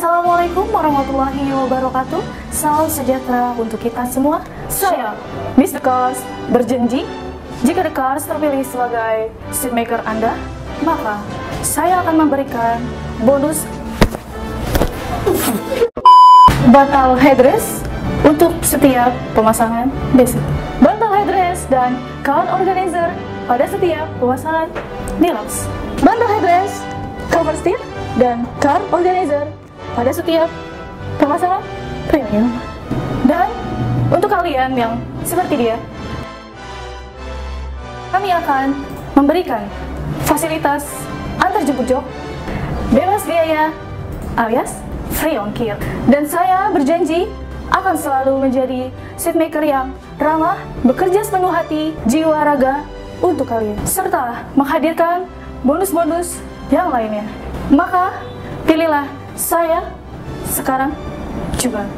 Assalamualaikum warahmatullahi wabarakatuh. Salam sejahtera untuk kita semua. Saya, Mr. Cars, berjanji jika The Cars terpilih sebagai seatmaker Anda, maka saya akan memberikan bonus bantal headrest untuk setiap pemasangan basic. Bantal headrest dan count organizer pada setiap pemasangan deluxe. Bantal headrest, cover steel, dan car organizer pada setiap pemasangan premium. Dan untuk kalian yang seperti dia, kami akan memberikan fasilitas antar jemput jok, bebas biaya, alias free ongkir. Dan saya berjanji akan selalu menjadi seatmaker yang ramah, bekerja sepenuh hati, jiwa raga untuk kalian, serta menghadirkan bonus-bonus yang lainnya. Maka pilihlah saya sekarang juga.